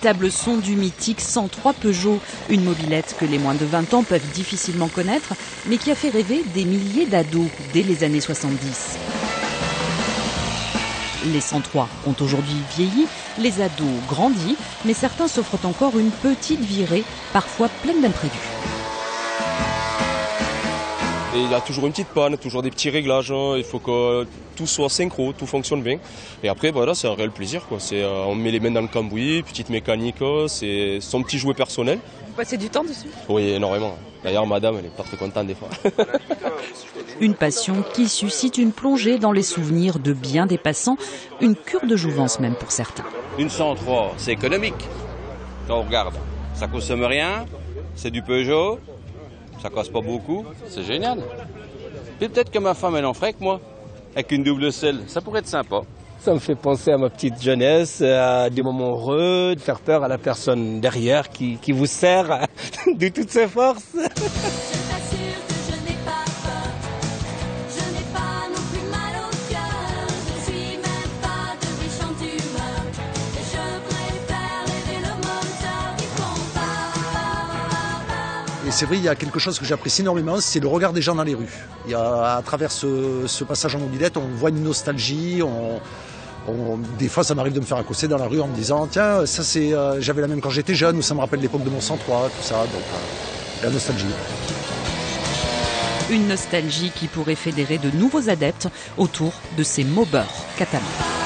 véritable son du mythique 103 Peugeot, une mobilette que les moins de 20 ans peuvent difficilement connaître, mais qui a fait rêver des milliers d'ados dès les années 70. Les 103 ont aujourd'hui vieilli, les ados grandi, mais certains s'offrent encore une petite virée, parfois pleine d'imprévus. Et il y a toujours une petite panne, toujours des petits réglages. hein. Il faut que tout soit synchro, tout fonctionne bien. Et après, voilà, c'est un réel plaisir. Quoi. C'est, euh, on met les mains dans le cambouis, petite mécanique, c'est son petit jouet personnel. Vous passez du temps dessus? Oui, énormément. D'ailleurs, madame, elle est pas très contente des fois. Une passion qui suscite une plongée dans les souvenirs de bien des passants, une cure de jouvence même pour certains. Une 103, c'est économique. Quand on regarde, ça consomme rien, c'est du Peugeot, ça casse pas beaucoup, c'est génial. Peut-être que ma femme elle en ferait que moi, avec une double selle, ça pourrait être sympa. Ça me fait penser à ma petite jeunesse, à des moments heureux, de faire peur à la personne derrière qui, qui vous sert de toutes ses forces. Et c'est vrai, il y a quelque chose que j'apprécie énormément, c'est le regard des gens dans les rues. Il y a, à travers ce, passage en mobilette, on voit une nostalgie. Des fois, ça m'arrive de me faire accosser dans la rue en me disant Tiens, ça c'est, euh, j'avais la même quand j'étais jeune, ou ça me rappelle l'époque de mon 103, tout ça. Donc, euh, la nostalgie. Une nostalgie qui pourrait fédérer de nouveaux adeptes autour de ces mobbeurs catalans.